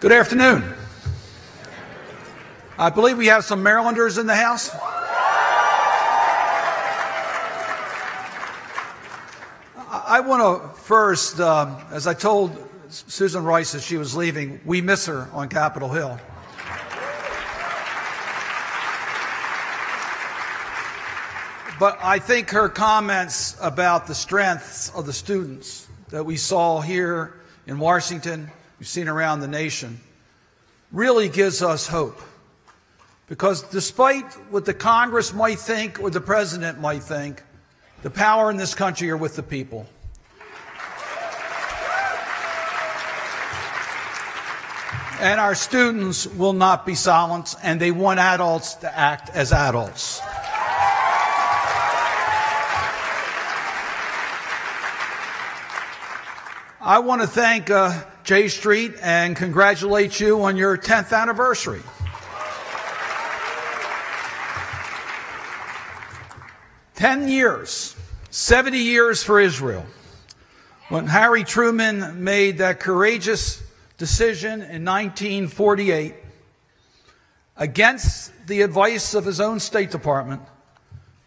Good afternoon. I believe we have some Marylanders in the house. I want to first, um, as I told Susan Rice as she was leaving, we miss her on Capitol Hill. But I think her comments about the strengths of the students that we saw here in Washington, we've seen around the nation, really gives us hope. Because despite what the Congress might think or the president might think, the power in this country are with the people. And our students will not be silenced, and they want adults to act as adults. I want to thank uh, J Street and congratulate you on your 10th anniversary. Ten years, 70 years for Israel. When Harry Truman made that courageous decision in 1948 against the advice of his own State Department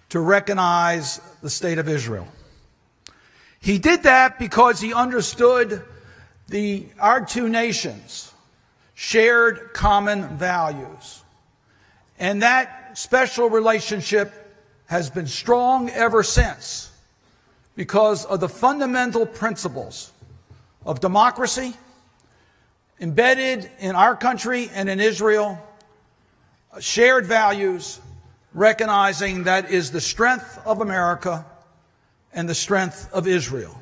to recognize the State of Israel. He did that because he understood the, our two nations shared common values. And that special relationship has been strong ever since because of the fundamental principles of democracy embedded in our country and in Israel, shared values, recognizing that is the strength of America and the strength of Israel.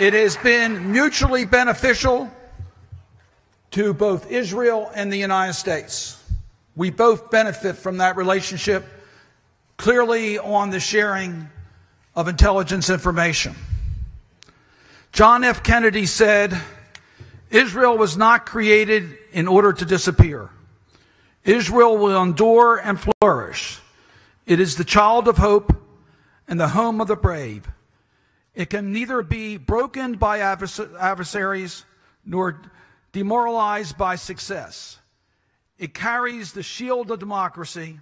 It has been mutually beneficial to both Israel and the United States. We both benefit from that relationship clearly on the sharing of intelligence information. John F. Kennedy said, Israel was not created in order to disappear. Israel will endure and flourish. It is the child of hope and the home of the brave. It can neither be broken by adversaries nor demoralized by success. It carries the shield of democracy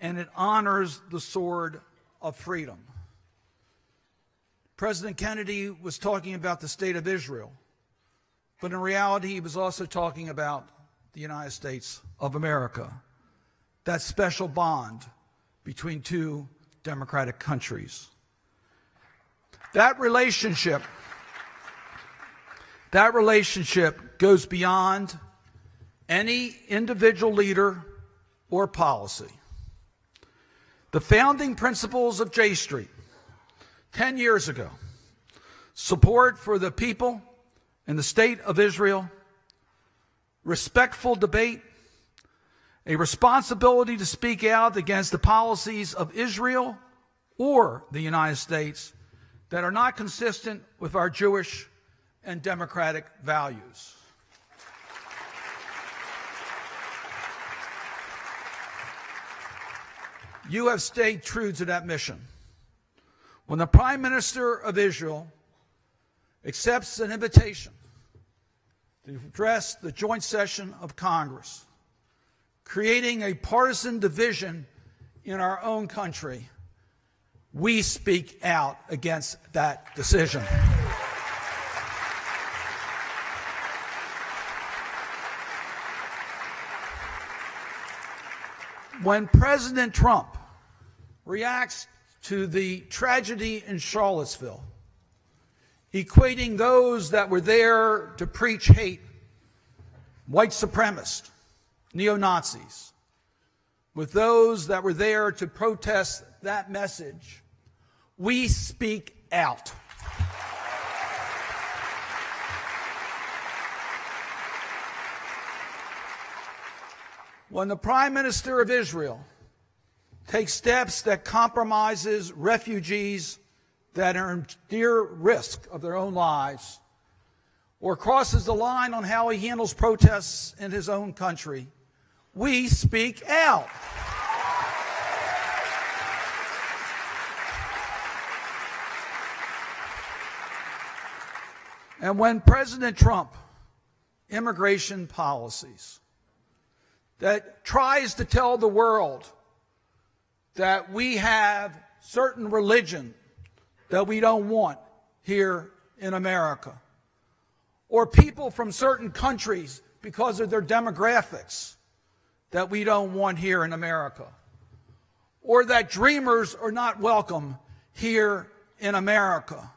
and it honors the sword of freedom. President Kennedy was talking about the state of Israel, but in reality, he was also talking about the United States of America, that special bond between two democratic countries. That relationship, that relationship goes beyond any individual leader or policy. The founding principles of J Street 10 years ago support for the people and the state of Israel, respectful debate, a responsibility to speak out against the policies of Israel or the United States that are not consistent with our Jewish and democratic values. You have stayed true to that mission. When the Prime Minister of Israel accepts an invitation to address the joint session of Congress, creating a partisan division in our own country, we speak out against that decision. When President Trump reacts to the tragedy in Charlottesville, equating those that were there to preach hate, white supremacists, neo Nazis, with those that were there to protest that message, we speak out. When the Prime Minister of Israel takes steps that compromises refugees that are in near risk of their own lives, or crosses the line on how he handles protests in his own country, we speak out. And when President Trump immigration policies that tries to tell the world that we have certain religion that we don't want here in America, or people from certain countries because of their demographics that we don't want here in America, or that dreamers are not welcome here in America.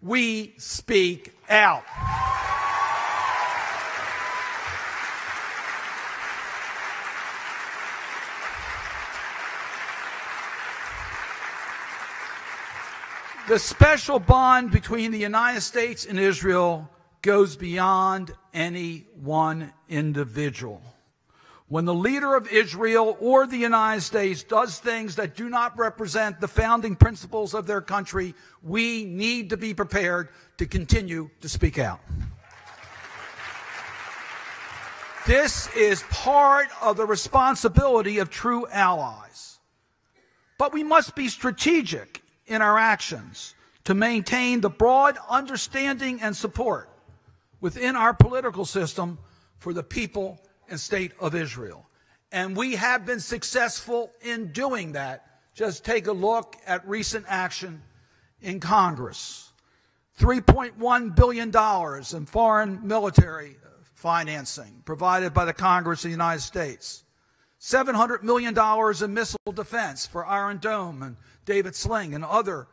We speak out. The special bond between the United States and Israel goes beyond any one individual. When the leader of Israel or the United States does things that do not represent the founding principles of their country, we need to be prepared to continue to speak out. This is part of the responsibility of true allies. But we must be strategic in our actions to maintain the broad understanding and support within our political system for the people and state of Israel. And we have been successful in doing that. Just take a look at recent action in Congress. $3.1 billion in foreign military financing provided by the Congress of the United States. $700 million in missile defense for Iron Dome and David Sling and other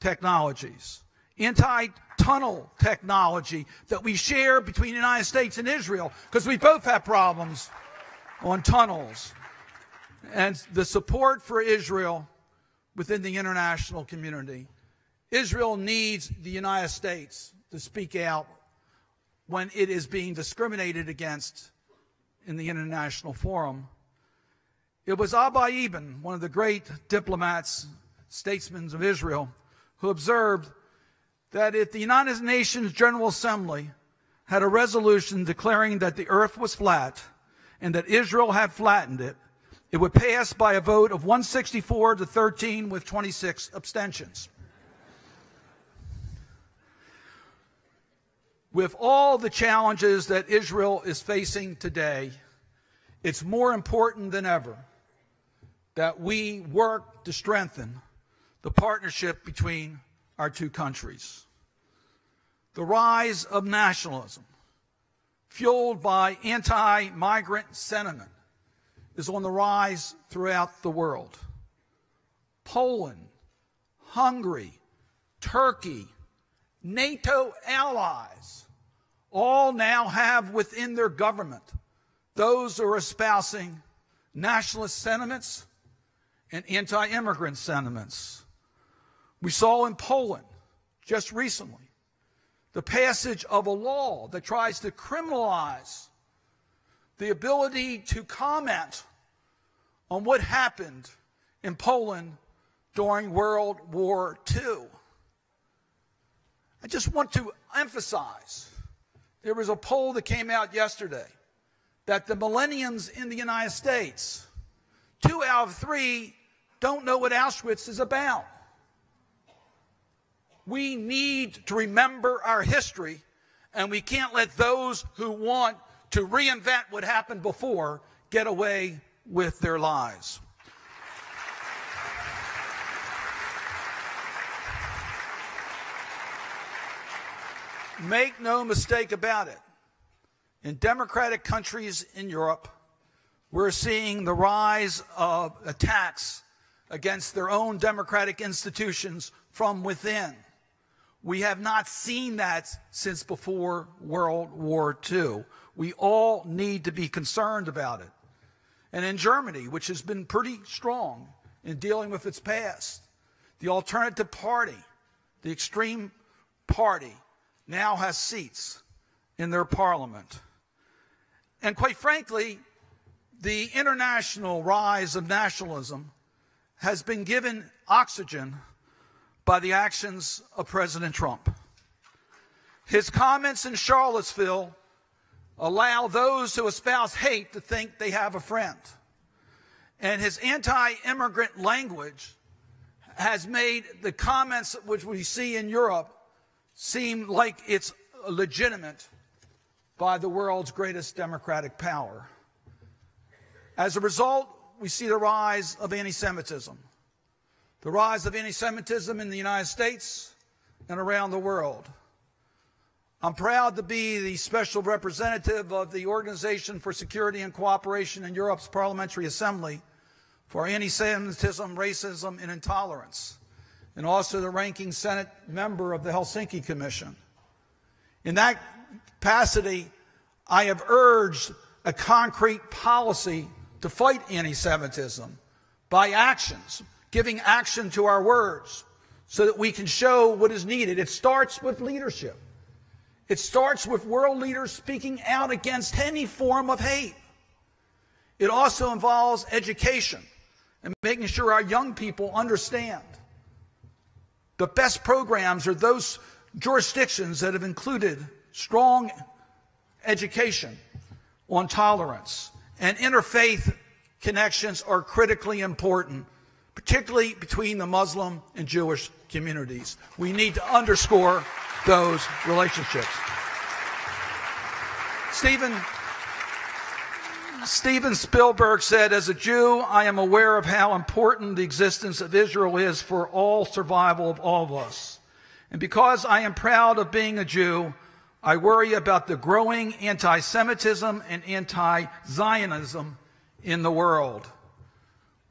technologies. Anti tunnel technology that we share between the United States and Israel because we both have problems on tunnels. And the support for Israel within the international community. Israel needs the United States to speak out when it is being discriminated against in the international forum. It was Abba Eban, one of the great diplomats, statesmen of Israel, who observed that if the United Nations General Assembly had a resolution declaring that the earth was flat and that Israel had flattened it, it would pass by a vote of 164 to 13 with 26 abstentions. With all the challenges that Israel is facing today, it's more important than ever that we work to strengthen the partnership between our two countries. The rise of nationalism, fueled by anti migrant sentiment, is on the rise throughout the world. Poland, Hungary, Turkey, NATO allies all now have within their government those who are espousing nationalist sentiments and anti immigrant sentiments. We saw in Poland just recently the passage of a law that tries to criminalize the ability to comment on what happened in Poland during World War II. I just want to emphasize there was a poll that came out yesterday that the millennials in the United States, two out of three don't know what Auschwitz is about. We need to remember our history, and we can't let those who want to reinvent what happened before get away with their lies. Make no mistake about it. In democratic countries in Europe, we're seeing the rise of attacks against their own democratic institutions from within. We have not seen that since before World War II. We all need to be concerned about it. And in Germany, which has been pretty strong in dealing with its past, the alternative party, the extreme party, now has seats in their parliament. And quite frankly, the international rise of nationalism has been given oxygen by the actions of President Trump. His comments in Charlottesville allow those who espouse hate to think they have a friend. And his anti immigrant language has made the comments which we see in Europe seem like it's legitimate by the world's greatest democratic power. As a result, we see the rise of anti Semitism, the rise of anti Semitism in the United States and around the world. I'm proud to be the special representative of the Organization for Security and Cooperation in Europe's Parliamentary Assembly for anti Semitism, racism, and intolerance, and also the ranking Senate member of the Helsinki Commission. In that capacity, I have urged a concrete policy to fight anti Semitism by actions, giving action to our words so that we can show what is needed. It starts with leadership. It starts with world leaders speaking out against any form of hate. It also involves education and making sure our young people understand. The best programs are those jurisdictions that have included strong education on tolerance and interfaith connections are critically important, particularly between the Muslim and Jewish communities. We need to underscore those relationships. Stephen, Steven Spielberg said, As a Jew, I am aware of how important the existence of Israel is for all survival of all of us. And because I am proud of being a Jew, I worry about the growing anti Semitism and anti Zionism in the world.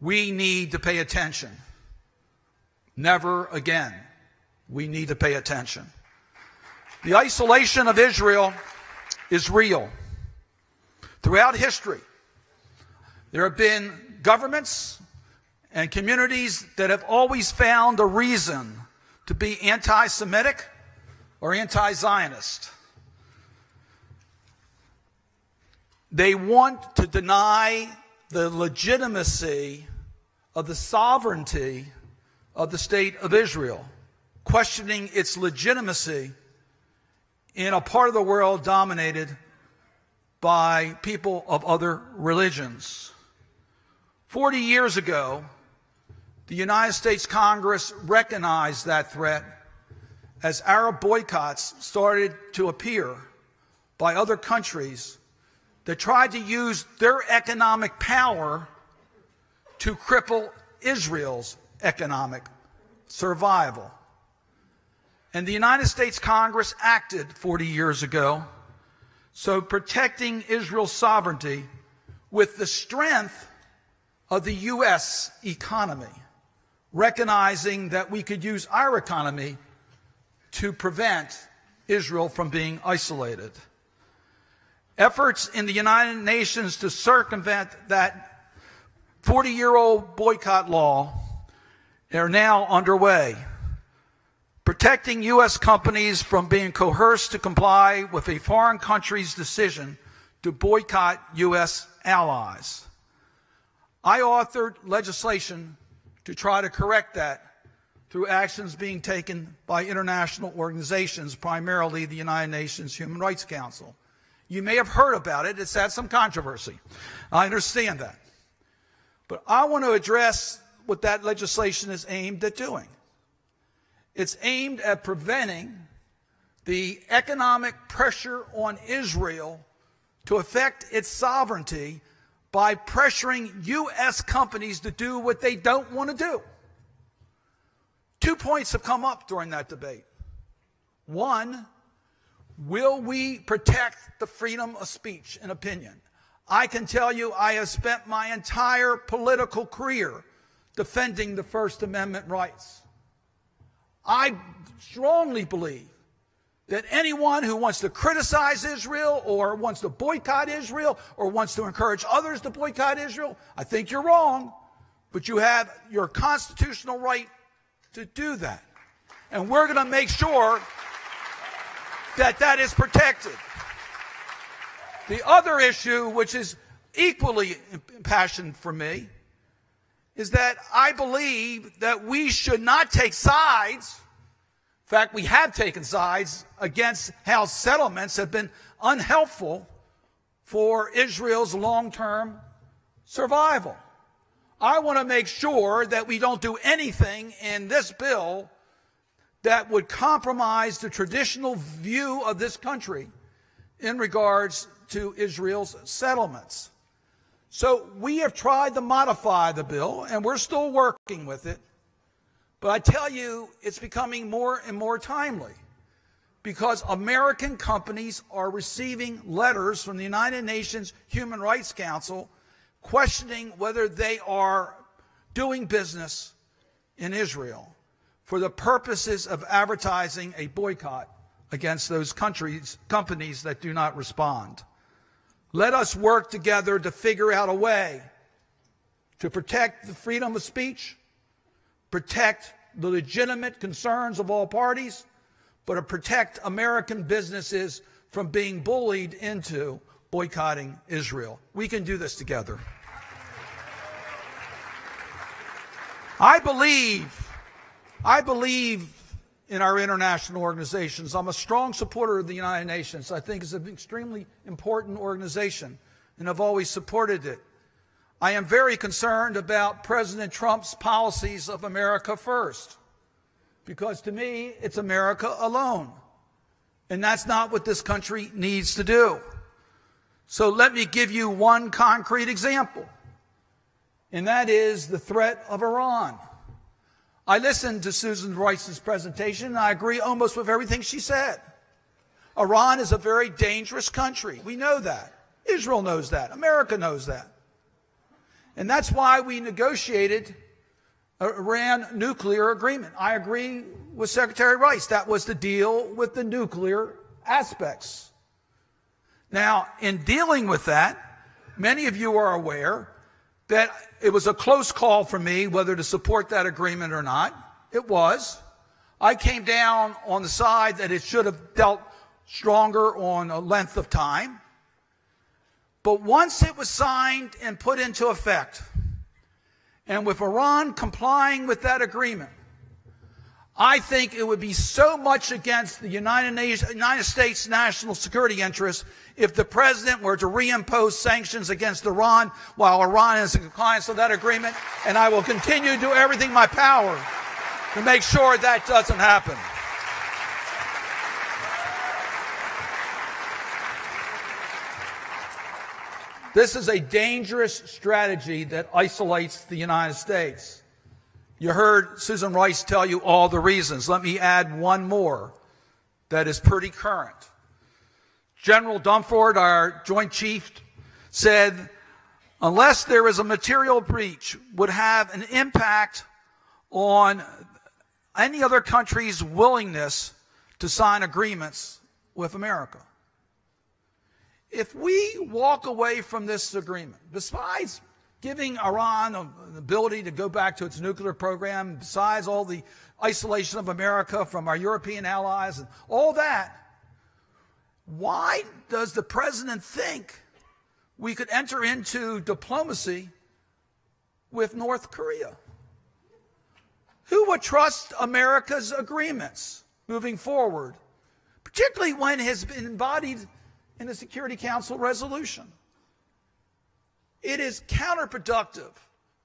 We need to pay attention. Never again. We need to pay attention. The isolation of Israel is real. Throughout history, there have been governments and communities that have always found a reason to be anti Semitic or anti Zionist. They want to deny the legitimacy of the sovereignty of the state of Israel, questioning its legitimacy in a part of the world dominated by people of other religions. 40 years ago, the United States Congress recognized that threat as Arab boycotts started to appear by other countries that tried to use their economic power to cripple Israel's economic survival. And the United States Congress acted 40 years ago, so protecting Israel's sovereignty with the strength of the U.S. economy, recognizing that we could use our economy to prevent Israel from being isolated. Efforts in the United Nations to circumvent that 40 year old boycott law are now underway. Protecting U.S. companies from being coerced to comply with a foreign country's decision to boycott U.S. allies. I authored legislation to try to correct that through actions being taken by international organizations, primarily the United Nations Human Rights Council. You may have heard about it. It's had some controversy. I understand that. But I want to address what that legislation is aimed at doing. It's aimed at preventing the economic pressure on Israel to affect its sovereignty by pressuring U.S. companies to do what they don't want to do. Two points have come up during that debate. One, Will we protect the freedom of speech and opinion? I can tell you I have spent my entire political career defending the First Amendment rights. I strongly believe that anyone who wants to criticize Israel or wants to boycott Israel or wants to encourage others to boycott Israel, I think you're wrong, but you have your constitutional right to do that. And we're going to make sure that that is protected. The other issue, which is equally impassioned for me, is that I believe that we should not take sides. In fact, we have taken sides against how settlements have been unhelpful for Israel's long term survival. I want to make sure that we don't do anything in this bill that would compromise the traditional view of this country in regards to Israel's settlements. So we have tried to modify the bill, and we're still working with it. But I tell you, it's becoming more and more timely because American companies are receiving letters from the United Nations Human Rights Council questioning whether they are doing business in Israel for the purposes of advertising a boycott against those countries, companies that do not respond. Let us work together to figure out a way to protect the freedom of speech, protect the legitimate concerns of all parties, but to protect American businesses from being bullied into boycotting Israel. We can do this together. I believe, I believe in our international organizations. I'm a strong supporter of the United Nations. I think it's an extremely important organization, and I've always supported it. I am very concerned about President Trump's policies of America first, because to me, it's America alone. And that's not what this country needs to do. So let me give you one concrete example, and that is the threat of Iran. I listened to Susan Rice's presentation and I agree almost with everything she said. Iran is a very dangerous country. We know that. Israel knows that. America knows that. And that's why we negotiated an Iran nuclear agreement. I agree with Secretary Rice. That was to deal with the nuclear aspects. Now, in dealing with that, many of you are aware that it was a close call for me whether to support that agreement or not. It was. I came down on the side that it should have dealt stronger on a length of time. But once it was signed and put into effect, and with Iran complying with that agreement, I think it would be so much against the United, United States national security interests if the president were to reimpose sanctions against Iran while Iran is in compliance with that agreement. And I will continue to do everything in my power to make sure that doesn't happen. This is a dangerous strategy that isolates the United States. You heard Susan Rice tell you all the reasons. Let me add one more that is pretty current. General Dunford, our Joint Chief, said, unless there is a material breach, would have an impact on any other country's willingness to sign agreements with America. If we walk away from this agreement, besides giving Iran the ability to go back to its nuclear program, besides all the isolation of America from our European allies and all that, why does the president think we could enter into diplomacy with North Korea? Who would trust America's agreements moving forward, particularly when it has been embodied in the Security Council resolution? It is counterproductive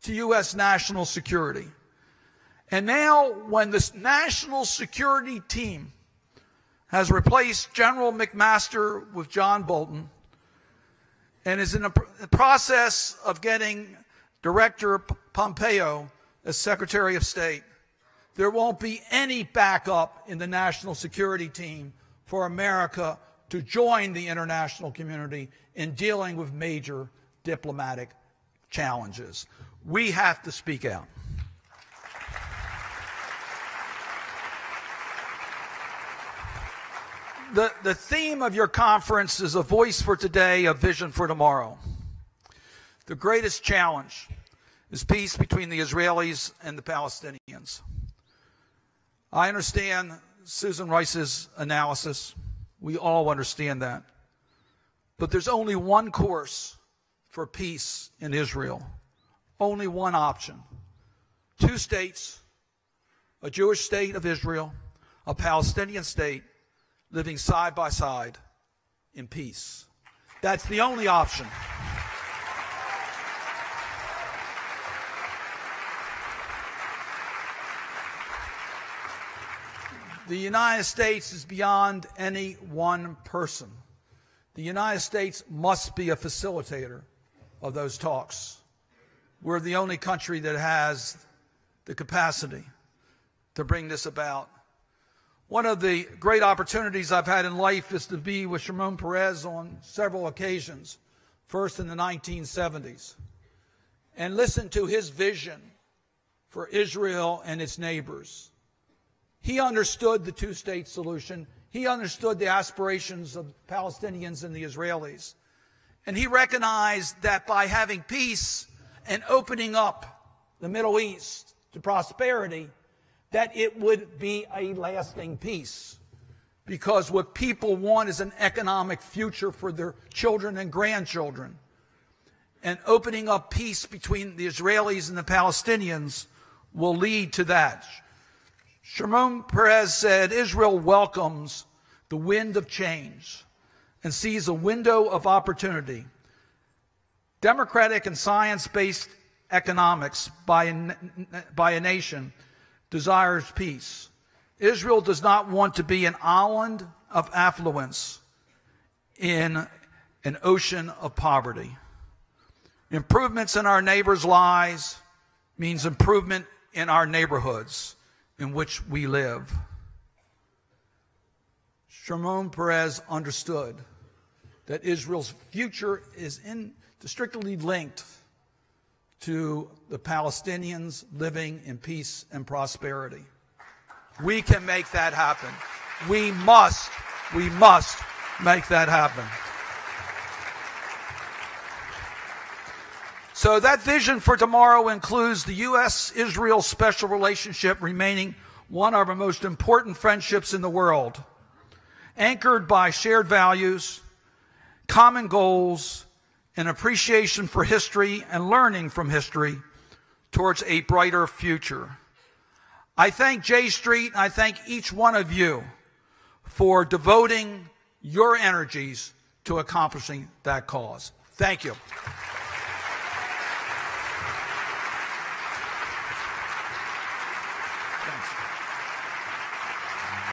to U.S. national security. And now, when this national security team has replaced General McMaster with John Bolton and is in the process of getting Director Pompeo as Secretary of State, there won't be any backup in the national security team for America to join the international community in dealing with major diplomatic challenges. We have to speak out. The, the theme of your conference is a voice for today, a vision for tomorrow. The greatest challenge is peace between the Israelis and the Palestinians. I understand Susan Rice's analysis. We all understand that. But there's only one course for peace in Israel. Only one option. Two states, a Jewish state of Israel, a Palestinian state, living side by side in peace. That's the only option. The United States is beyond any one person. The United States must be a facilitator of those talks. We're the only country that has the capacity to bring this about. One of the great opportunities I've had in life is to be with Shimon Peres on several occasions, first in the 1970s, and listen to his vision for Israel and its neighbors. He understood the two state solution. He understood the aspirations of Palestinians and the Israelis. And he recognized that by having peace and opening up the Middle East to prosperity, that it would be a lasting peace. Because what people want is an economic future for their children and grandchildren. And opening up peace between the Israelis and the Palestinians will lead to that. Shimon Peres said Israel welcomes the wind of change and sees a window of opportunity. Democratic and science based economics by a, by a nation desires peace. Israel does not want to be an island of affluence in an ocean of poverty. Improvements in our neighbors' lives means improvement in our neighborhoods in which we live. Shimon Peres understood that Israel's future is inextricably linked to the Palestinians living in peace and prosperity. We can make that happen. We must, we must make that happen. So that vision for tomorrow includes the U.S. Israel special relationship remaining one of our most important friendships in the world, anchored by shared values, common goals, and appreciation for history and learning from history towards a brighter future. I thank J Street, and I thank each one of you for devoting your energies to accomplishing that cause. Thank you.